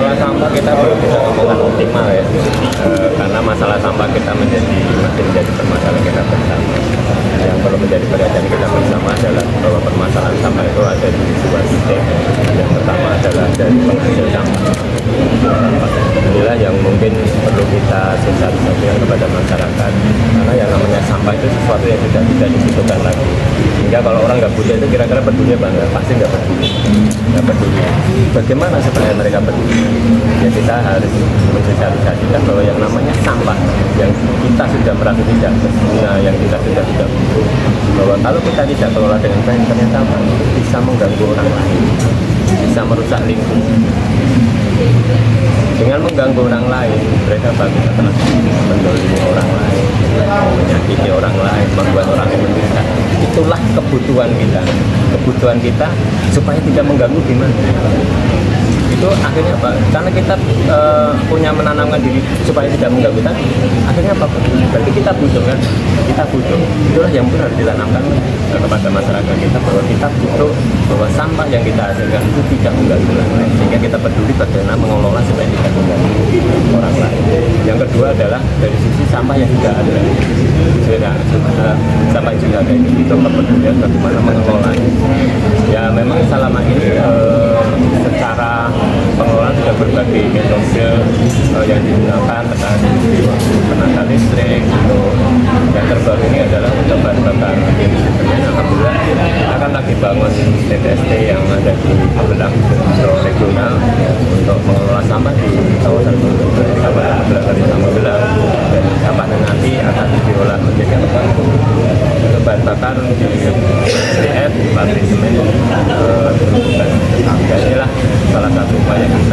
masalah sampah kita belum bisa temukan optimal ya. Eh, karena masalah sampah kita menjadi masih menjadi permasalahan kita bersama. Yang perlu menjadi perhatian kita bersama adalah bahwa permasalahan sampah itu ada di dua titik. Yang pertama adalah dari penghasil sampah. Kita sosialisasikan kepada masyarakat. Karena yang namanya sampah itu sesuatu yang tidak dibutuhkan lagi. Sehingga kalau orang nggak butuh itu kira-kira peduli apa enggak pasti nggak peduli. Nggak peduli. Bagaimana supaya mereka peduli? Ya kita harus mensosialisasikan bahwa yang namanya sampah yang kita sudah merasa tidak berguna yang kita sudah tidak butuh bahwa kalau kita tidak kelola dengan baik ternyata apa? bisa mengganggu orang lain. Bisa merusak lingkungan mengganggu orang lain. Mereka bagi akan mendolimi orang lain menyakiti orang lain membuat orang lain menderita. Itulah kebutuhan kita. Kebutuhan kita supaya tidak mengganggu gimana itu akhirnya apa? Karena kita eh, punya menanamkan diri supaya tidak mengganggu tadi akhirnya apa? Berarti kita butuh kan? Kita butuh. Itulah yang harus ditanamkan kepada masyarakat kita bahwa kita butuh bahwa sampah yang kita hasilkan itu tidak mengganggu orang lain sehingga kita peduli bagaimana mengelola supaya tidak mengganggu orang lain yang kedua adalah dari sisi sampah yang sudah ada. Sudah sudah sampah yang sudah ada ini itu kepedulian bagaimana mengelolanya ya memang selama ini eh, secara pengelolaan sudah berbagai metode eh, yang digunakan terkait tenaga listrik gitu. yang terbaru ini adalah untuk bahan bakar industri alhamdulillah kita kan lagi bangun TTST yang ada di beberapa regional untuk mengelola sampah di kawasan catatan SDF, manajemen, eh, ya, inilah salah satu upaya kita.